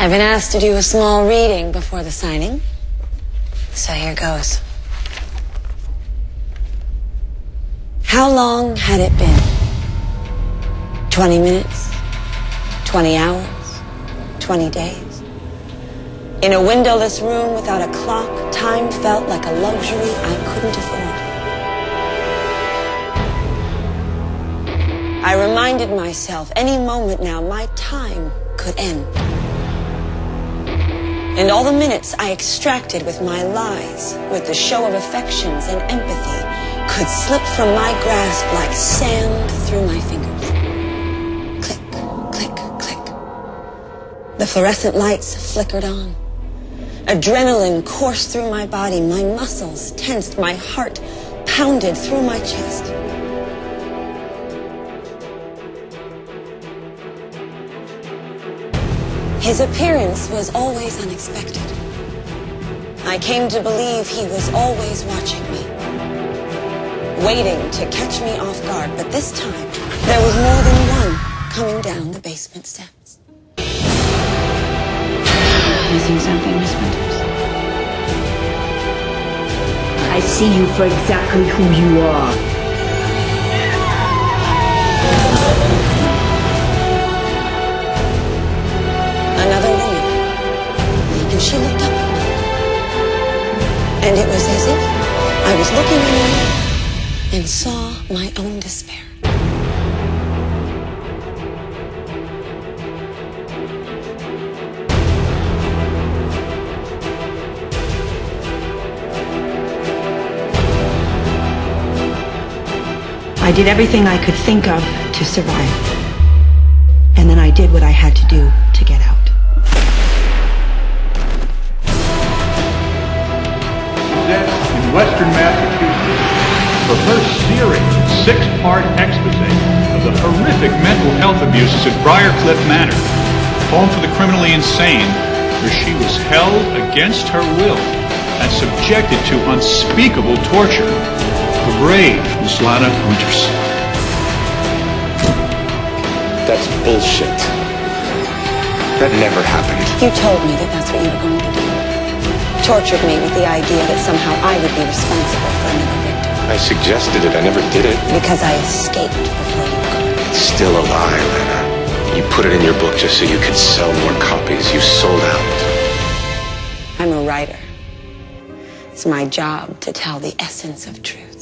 I've been asked to do a small reading before the signing. So here goes. How long had it been? 20 minutes? 20 hours? 20 days? In a windowless room without a clock, time felt like a luxury I couldn't afford. I reminded myself any moment now my time could end. And all the minutes I extracted with my lies, with the show of affections and empathy, could slip from my grasp like sand through my fingers. Click, click, click. The fluorescent lights flickered on. Adrenaline coursed through my body, my muscles tensed, my heart pounded through my chest. His appearance was always unexpected. I came to believe he was always watching me, waiting to catch me off guard, but this time there was more than one coming down the basement steps. Missing something, Miss Winters? I see you for exactly who you are. She looked up at me. And it was as if I was looking in a mirror and saw my own despair. I did everything I could think of to survive. And then I did what I had to do for her searing six-part expose of the horrific mental health abuses at Briarcliff Manor, home for the criminally insane, where she was held against her will and subjected to unspeakable torture. The brave Miss Lana Winters. That's bullshit. That never happened. You told me that that's what you were going to do. Tortured me with the idea that somehow I would be responsible for another victim. I suggested it. I never did it. Because I escaped before you could. It's still a lie, Lana. You put it in your book just so you could sell more copies. You sold out. I'm a writer. It's my job to tell the essence of truth.